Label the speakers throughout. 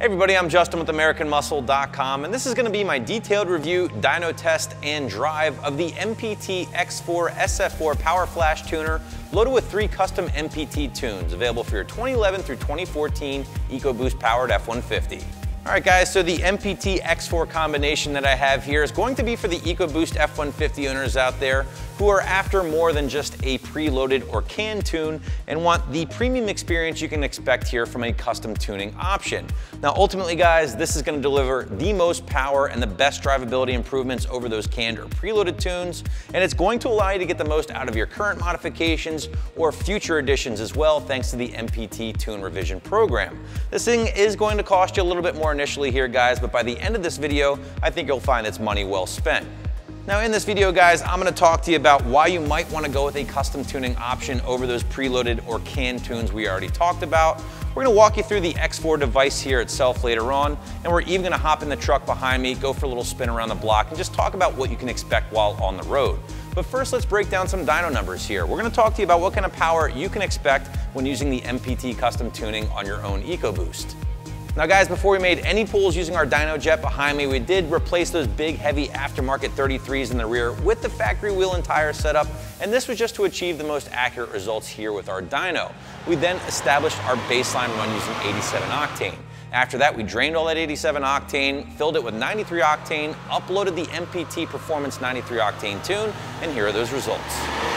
Speaker 1: Hey everybody, I'm Justin with AmericanMuscle.com and this is going to be my detailed review, dyno test, and drive of the MPT X4 SF4 Power Flash tuner loaded with three custom MPT tunes available for your 2011 through 2014 EcoBoost powered F-150. All right guys, so the MPT X4 combination that I have here is going to be for the EcoBoost F-150 owners out there who are after more than just a preloaded or canned tune and want the premium experience you can expect here from a custom tuning option. Now ultimately guys, this is gonna deliver the most power and the best drivability improvements over those canned or preloaded tunes, and it's going to allow you to get the most out of your current modifications or future additions as well, thanks to the MPT Tune Revision program. This thing is going to cost you a little bit more initially here guys, but by the end of this video, I think you'll find it's money well spent. Now in this video guys, I'm gonna talk to you about why you might wanna go with a custom tuning option over those preloaded or canned tunes we already talked about. We're gonna walk you through the X4 device here itself later on, and we're even gonna hop in the truck behind me, go for a little spin around the block, and just talk about what you can expect while on the road. But first, let's break down some dyno numbers here. We're gonna talk to you about what kind of power you can expect when using the MPT custom tuning on your own EcoBoost. Now guys, before we made any pulls using our dyno jet behind me, we did replace those big heavy aftermarket 33s in the rear with the factory wheel and tire setup, and this was just to achieve the most accurate results here with our dyno. We then established our baseline run using 87 octane. After that, we drained all that 87 octane, filled it with 93 octane, uploaded the MPT Performance 93 octane tune, and here are those results.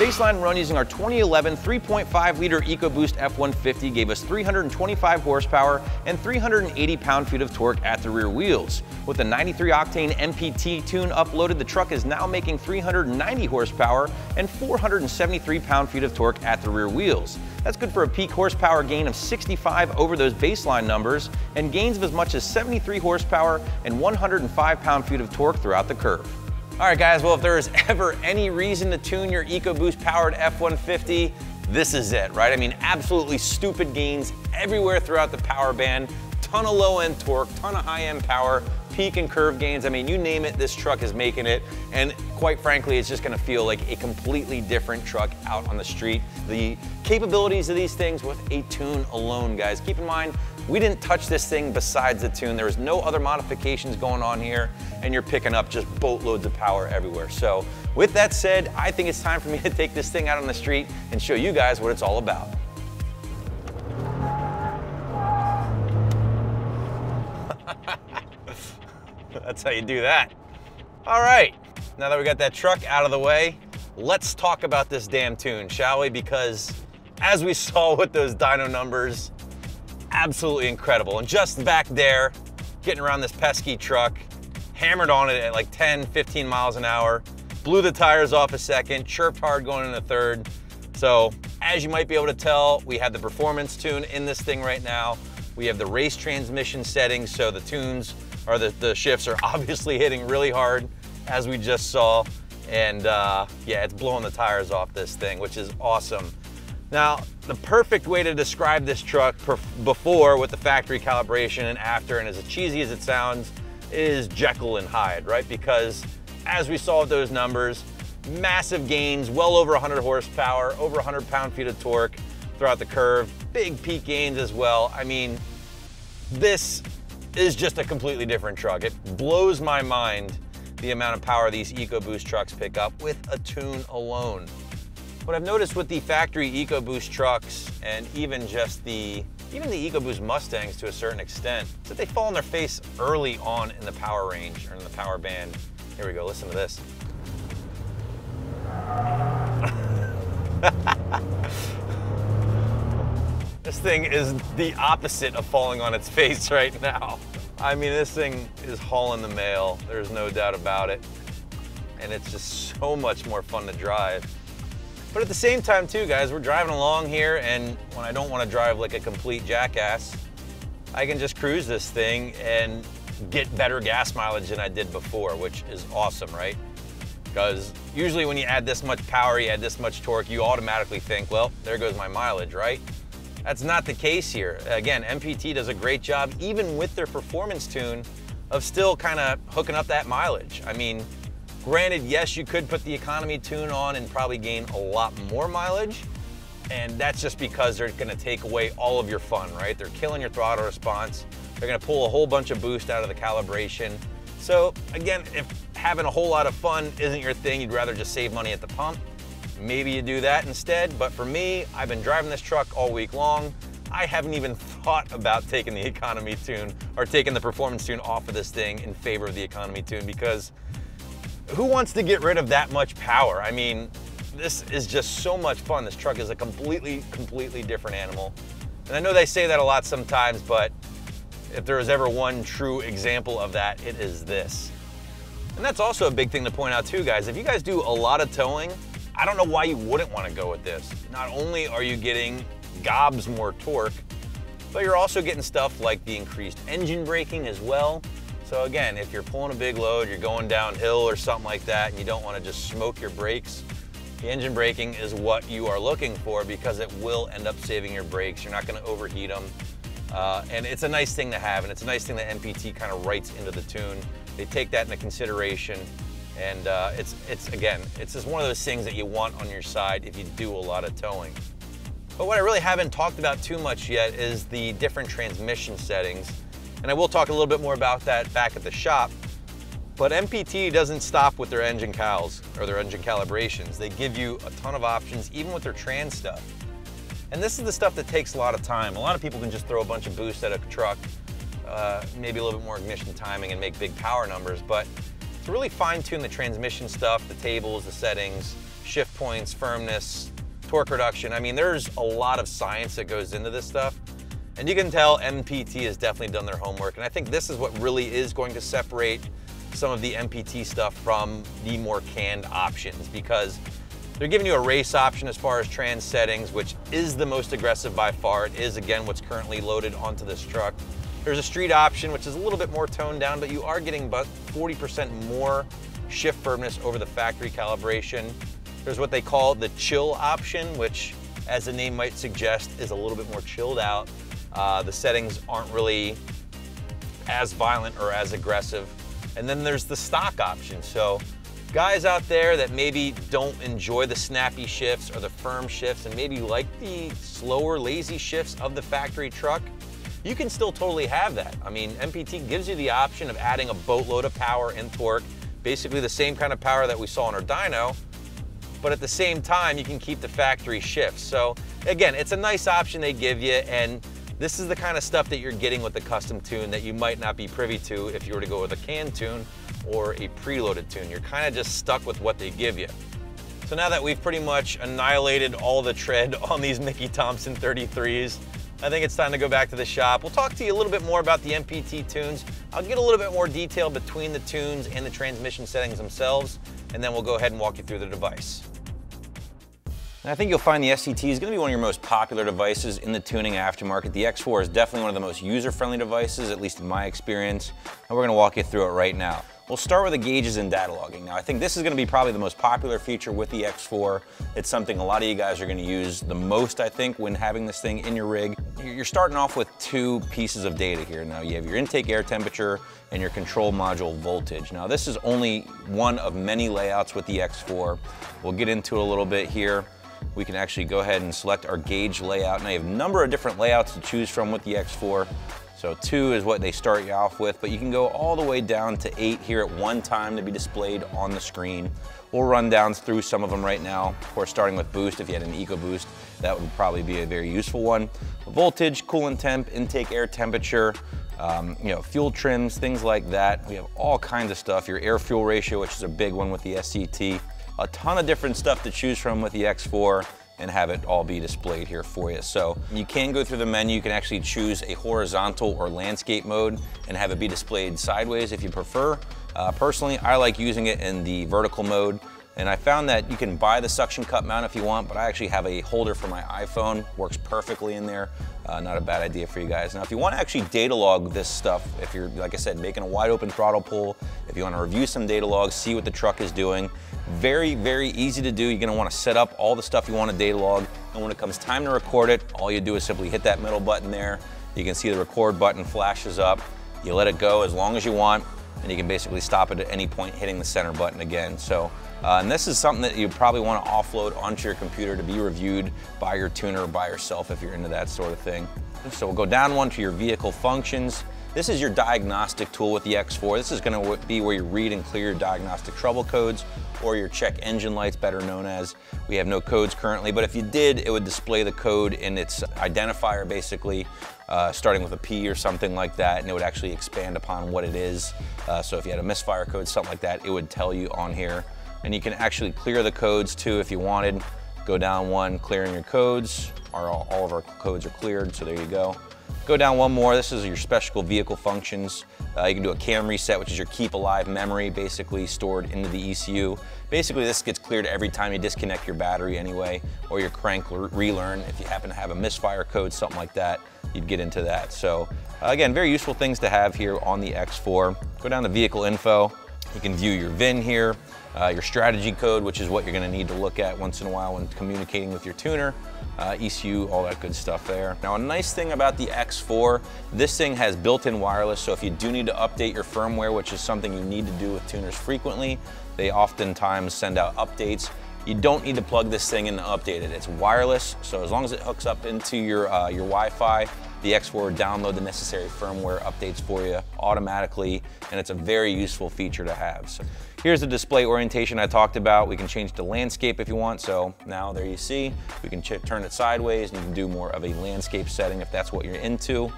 Speaker 1: Baseline run using our 2011 3.5 liter EcoBoost F-150 gave us 325 horsepower and 380 pound-feet of torque at the rear wheels. With the 93 octane MPT tune uploaded, the truck is now making 390 horsepower and 473 pound-feet of torque at the rear wheels. That's good for a peak horsepower gain of 65 over those baseline numbers and gains of as much as 73 horsepower and 105 pound-feet of torque throughout the curve. All right guys, well if there is ever any reason to tune your EcoBoost powered F-150, this is it, right? I mean, absolutely stupid gains everywhere throughout the power band, ton of low end torque, ton of high end power, peak and curve gains. I mean, you name it, this truck is making it. And quite frankly, it's just gonna feel like a completely different truck out on the street. The capabilities of these things with a tune alone, guys. Keep in mind, we didn't touch this thing besides the tune. There was no other modifications going on here, and you're picking up just boatloads of power everywhere. So with that said, I think it's time for me to take this thing out on the street and show you guys what it's all about. That's how you do that. All right, now that we got that truck out of the way, let's talk about this damn tune, shall we? Because as we saw with those dyno numbers, absolutely incredible. And just back there, getting around this pesky truck, hammered on it at like 10, 15 miles an hour, blew the tires off a second, chirped hard going in a third. So as you might be able to tell, we have the performance tune in this thing right now. We have the race transmission settings, so the tunes or the, the shifts are obviously hitting really hard as we just saw. And uh, yeah, it's blowing the tires off this thing, which is awesome. Now, the perfect way to describe this truck before with the factory calibration and after, and as cheesy as it sounds, is Jekyll and Hyde, right? Because as we saw with those numbers, massive gains, well over 100 horsepower, over 100 pound-feet of torque throughout the curve, big peak gains as well. I mean, this is just a completely different truck. It blows my mind the amount of power these EcoBoost trucks pick up with a tune alone. What I've noticed with the factory EcoBoost trucks and even just the even the EcoBoost Mustangs to a certain extent, is that they fall on their face early on in the power range or in the power band. Here we go, listen to this. this thing is the opposite of falling on its face right now. I mean, this thing is hauling the mail. There's no doubt about it. And it's just so much more fun to drive. But at the same time too, guys, we're driving along here and when I don't want to drive like a complete jackass, I can just cruise this thing and get better gas mileage than I did before, which is awesome, right? Because usually when you add this much power, you add this much torque, you automatically think, well, there goes my mileage, right? That's not the case here. Again, MPT does a great job, even with their performance tune, of still kind of hooking up that mileage. I mean, Granted, yes, you could put the economy tune on and probably gain a lot more mileage, And that's just because they're gonna take away all of your fun, right? They're killing your throttle response. They're gonna pull a whole bunch of boost out of the calibration. So again, if having a whole lot of fun isn't your thing, you'd rather just save money at the pump, maybe you do that instead. But for me, I've been driving this truck all week long. I haven't even thought about taking the economy tune or taking the performance tune off of this thing in favor of the economy tune because who wants to get rid of that much power? I mean, this is just so much fun. This truck is a completely, completely different animal. And I know they say that a lot sometimes, but if there is ever one true example of that, it is this. And that's also a big thing to point out too, guys. If you guys do a lot of towing, I don't know why you wouldn't want to go with this. Not only are you getting gobs more torque, but you're also getting stuff like the increased engine braking as well. So again, if you're pulling a big load, you're going downhill or something like that, and you don't want to just smoke your brakes, the engine braking is what you are looking for because it will end up saving your brakes. You're not going to overheat them. Uh, and it's a nice thing to have, and it's a nice thing that MPT kind of writes into the tune. They take that into consideration, and uh, it's, it's again, it's just one of those things that you want on your side if you do a lot of towing. But what I really haven't talked about too much yet is the different transmission settings. And I will talk a little bit more about that back at the shop. But MPT doesn't stop with their engine cals or their engine calibrations. They give you a ton of options, even with their trans stuff. And this is the stuff that takes a lot of time. A lot of people can just throw a bunch of boost at a truck, uh, maybe a little bit more ignition timing and make big power numbers. But to really fine tune the transmission stuff, the tables, the settings, shift points, firmness, torque reduction. I mean, there's a lot of science that goes into this stuff. And you can tell MPT has definitely done their homework. And I think this is what really is going to separate some of the MPT stuff from the more canned options because they're giving you a race option as far as trans settings, which is the most aggressive by far. It is, again, what's currently loaded onto this truck. There's a street option, which is a little bit more toned down, but you are getting about 40% more shift firmness over the factory calibration. There's what they call the chill option, which as the name might suggest, is a little bit more chilled out. Uh, the settings aren't really as violent or as aggressive. And then there's the stock option. So guys out there that maybe don't enjoy the snappy shifts or the firm shifts and maybe like the slower, lazy shifts of the factory truck, you can still totally have that. I mean, MPT gives you the option of adding a boatload of power and torque, basically the same kind of power that we saw in our dyno, but at the same time, you can keep the factory shifts. So again, it's a nice option they give you, and this is the kind of stuff that you're getting with the custom tune that you might not be privy to if you were to go with a can tune or a preloaded tune. You're kind of just stuck with what they give you. So now that we've pretty much annihilated all the tread on these Mickey Thompson 33s, I think it's time to go back to the shop. We'll talk to you a little bit more about the MPT tunes. I'll get a little bit more detail between the tunes and the transmission settings themselves, and then we'll go ahead and walk you through the device. And I think you'll find the SCT is going to be one of your most popular devices in the tuning aftermarket. The X4 is definitely one of the most user-friendly devices, at least in my experience, and we're going to walk you through it right now. We'll start with the gauges and data logging. Now, I think this is going to be probably the most popular feature with the X4. It's something a lot of you guys are going to use the most, I think, when having this thing in your rig. You're starting off with two pieces of data here. Now, you have your intake air temperature and your control module voltage. Now, this is only one of many layouts with the X4. We'll get into it a little bit here we can actually go ahead and select our gauge layout. Now you have a number of different layouts to choose from with the X4. So two is what they start you off with, but you can go all the way down to eight here at one time to be displayed on the screen. We'll run down through some of them right now. Of course, starting with boost, if you had an EcoBoost, that would probably be a very useful one. Voltage, coolant temp, intake air temperature, um, you know, fuel trims, things like that. We have all kinds of stuff. Your air fuel ratio, which is a big one with the SCT a ton of different stuff to choose from with the X4 and have it all be displayed here for you. So you can go through the menu, you can actually choose a horizontal or landscape mode and have it be displayed sideways if you prefer. Uh, personally, I like using it in the vertical mode and I found that you can buy the suction cup mount if you want, but I actually have a holder for my iPhone, works perfectly in there. Uh, not a bad idea for you guys. Now, if you want to actually data log this stuff, if you're, like I said, making a wide open throttle pull, if you want to review some data logs, see what the truck is doing, very, very easy to do. You're going to want to set up all the stuff you want to data log, and when it comes time to record it, all you do is simply hit that middle button there. You can see the record button flashes up. You let it go as long as you want, and you can basically stop it at any point hitting the center button again. So Uh, and this is something that you probably want to offload onto your computer to be reviewed by your tuner or by yourself if you're into that sort of thing. So we'll go down one to your vehicle functions. This is your diagnostic tool with the X4. This is gonna be where you read and clear your diagnostic trouble codes or your check engine lights, better known as. We have no codes currently, but if you did, it would display the code in its identifier basically, uh, starting with a P or something like that, and it would actually expand upon what it is. Uh, so if you had a misfire code, something like that, it would tell you on here. And you can actually clear the codes too if you wanted. Go down one, clearing your codes. Our, all of our codes are cleared, so there you go. Go down one more, this is your special vehicle functions. Uh, you can do a KAM reset, which is your keep alive memory, basically stored into the ECU. Basically, this gets cleared every time you disconnect your battery anyway, or your crank relearn. If you happen to have a misfire code, something like that, you'd get into that. So uh, again, very useful things to have here on the X4. Go down to vehicle info. You can view your VIN here, uh, your strategy code, which is what you're gonna need to look at once in a while when communicating with your tuner uh, ECU, all that good stuff there. Now a nice thing about the X4, this thing has built-in wireless, so if you do need to update your firmware, which is something you need to do with tuners frequently, they oftentimes send out updates. You don't need to plug this thing in to update it. It's wireless, so as long as it hooks up into your, uh, your Wi-Fi, the X4 will download the necessary firmware updates for you automatically, and it's a very useful feature to have. So here's the display orientation I talked about. We can change to landscape if you want, so now there you see, we can turn it sideways and you can do more of a landscape setting if that's what you're into.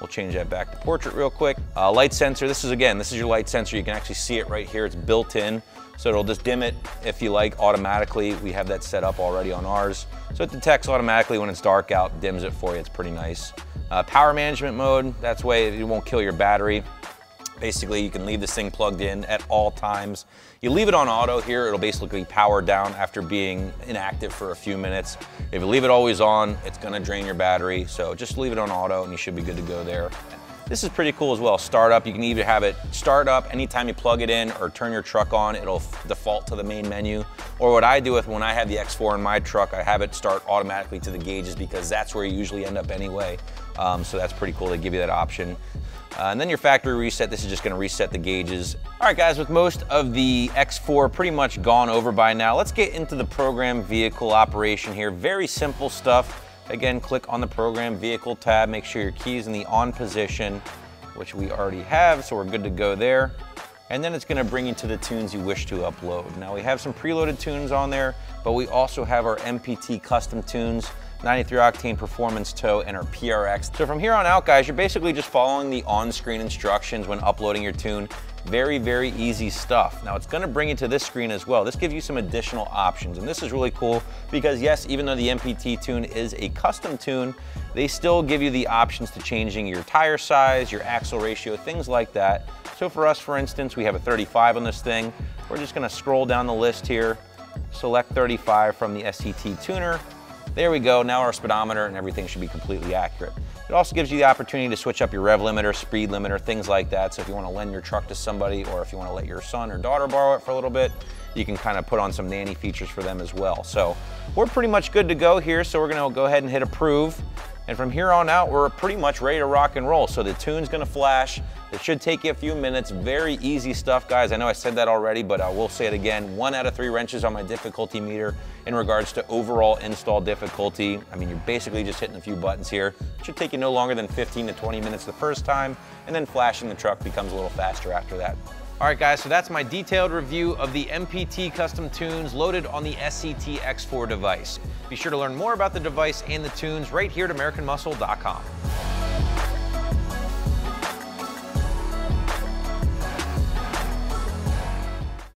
Speaker 1: We'll change that back to portrait real quick. Uh, light sensor, this is again, this is your light sensor. You can actually see it right here, it's built in. So it'll just dim it if you like automatically. We have that set up already on ours. So it detects automatically when it's dark out, dims it for you, it's pretty nice. Uh, power management mode, that's way it won't kill your battery. Basically, you can leave this thing plugged in at all times. You leave it on auto here, it'll basically power down after being inactive for a few minutes. If you leave it always on, it's gonna drain your battery. So just leave it on auto and you should be good to go there. This is pretty cool as well. Startup, you can either have it start up anytime you plug it in or turn your truck on, it'll default to the main menu. Or what I do with when I have the X4 in my truck, I have it start automatically to the gauges because that's where you usually end up anyway. Um, so that's pretty cool they give you that option. Uh, and then your factory reset, this is just gonna reset the gauges. All right guys, with most of the X4 pretty much gone over by now, let's get into the program vehicle operation here. Very simple stuff. Again, click on the program vehicle tab, make sure your key is in the on position, which we already have, so we're good to go there. And then it's gonna bring you to the tunes you wish to upload. Now we have some preloaded tunes on there, but we also have our MPT custom tunes 93 octane performance tow, and our PRX. So from here on out, guys, you're basically just following the on-screen instructions when uploading your tune. Very, very easy stuff. Now it's gonna bring you to this screen as well. This gives you some additional options, and this is really cool because yes, even though the MPT tune is a custom tune, they still give you the options to changing your tire size, your axle ratio, things like that. So for us, for instance, we have a 35 on this thing. We're just gonna scroll down the list here, select 35 from the SCT tuner, there we go, now our speedometer and everything should be completely accurate. It also gives you the opportunity to switch up your rev limiter, speed limiter, things like that. So if you wanna lend your truck to somebody or if you wanna let your son or daughter borrow it for a little bit, you can kind of put on some nanny features for them as well. So we're pretty much good to go here. So we're gonna go ahead and hit approve. And from here on out, we're pretty much ready to rock and roll. So the tune's gonna flash. It should take you a few minutes. Very easy stuff, guys. I know I said that already, but I will say it again. One out of three wrenches on my difficulty meter in regards to overall install difficulty. I mean, you're basically just hitting a few buttons here. It should take you no longer than 15 to 20 minutes the first time, and then flashing the truck becomes a little faster after that. All right, guys, so that's my detailed review of the MPT custom tunes loaded on the SCT X4 device. Be sure to learn more about the device and the tunes right here at AmericanMuscle.com.